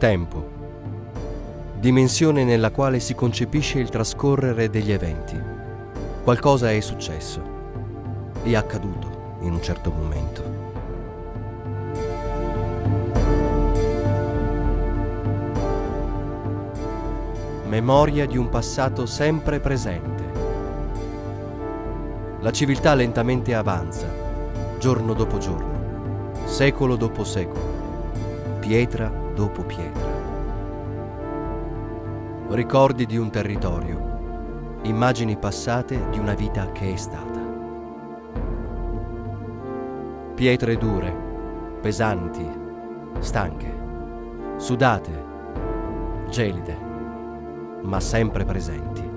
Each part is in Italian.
Tempo. Dimensione nella quale si concepisce il trascorrere degli eventi. Qualcosa è successo. È accaduto in un certo momento. Memoria di un passato sempre presente. La civiltà lentamente avanza, giorno dopo giorno, secolo dopo secolo, pietra dopo pietra. Ricordi di un territorio, immagini passate di una vita che è stata. Pietre dure, pesanti, stanche, sudate, gelide, ma sempre presenti.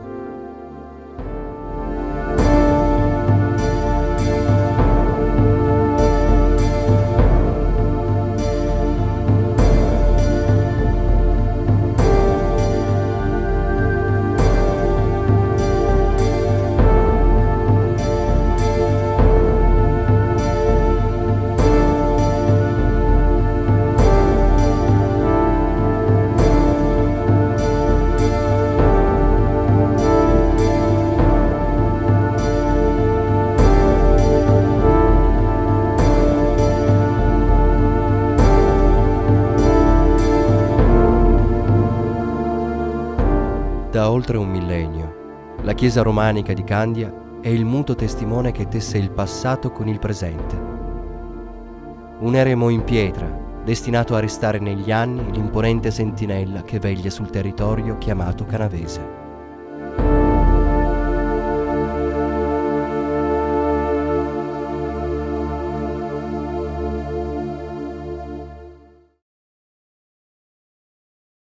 Da oltre un millennio, la chiesa romanica di Candia è il muto testimone che tesse il passato con il presente. Un eremo in pietra, destinato a restare negli anni l'imponente sentinella che veglia sul territorio chiamato canavese.